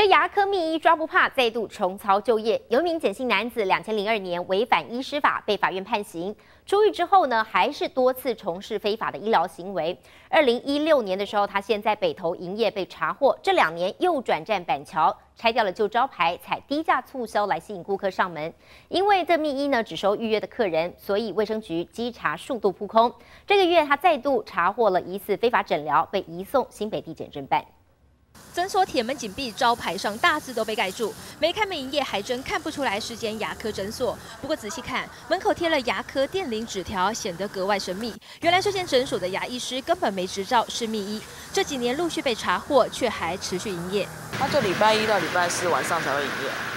这牙科秘医抓不怕，再度重操旧业。有一名简姓男子，两千零二年违反医师法被法院判刑，出狱之后呢，还是多次从事非法的医疗行为。二零一六年的时候，他先在北投营业被查获，这两年又转战板桥，拆掉了旧招牌，采低价促销来吸引顾客上门。因为这秘医呢只收预约的客人，所以卫生局稽查数度扑空。这个月他再度查获了疑似非法诊疗，被移送新北地检侦办。诊所铁门紧闭，招牌上大字都被盖住，没开门营业还真看不出来是间牙科诊所。不过仔细看，门口贴了牙科电铃纸条，显得格外神秘。原来这间诊所的牙医师根本没执照，是秘医。这几年陆续被查获，却还持续营业。他就礼拜一到礼拜四晚上才会营业。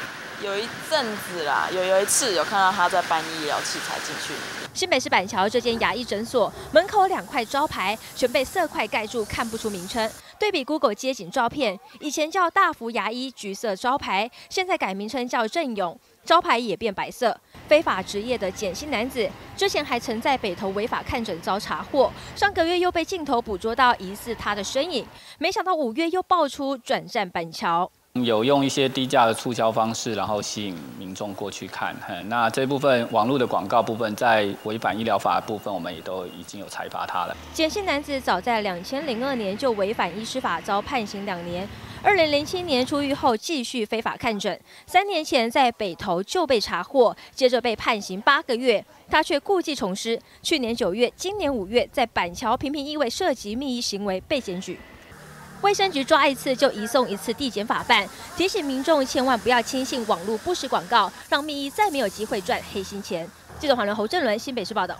有一阵子啦，有有一次有看到他在搬医疗器材进去。新北市板桥这间牙医诊所门口两块招牌全被色块盖住，看不出名称。对比 Google 街景照片，以前叫大福牙医，橘色招牌，现在改名称叫正勇，招牌也变白色。非法执业的简姓男子，之前还曾在北投违法看诊遭查获，上个月又被镜头捕捉到疑似他的身影，没想到五月又爆出转战板桥。有用一些低价的促销方式，然后吸引民众过去看。那这部分网络的广告部分，在违反医疗法的部分，我们也都已经有裁罚他了。简姓男子早在两千零二年就违反医师法，遭判刑两年。二零零七年出狱后，继续非法看诊。三年前在北投就被查获，接着被判刑八个月，他却故技重施。去年九月，今年五月，在板桥频频因为涉及密医行为被检举。卫生局抓一次就移送一次地检法办，提醒民众千万不要轻信网络不实广告，让密医再没有机会赚黑心钱。记者黄仁侯正伦新北市报道。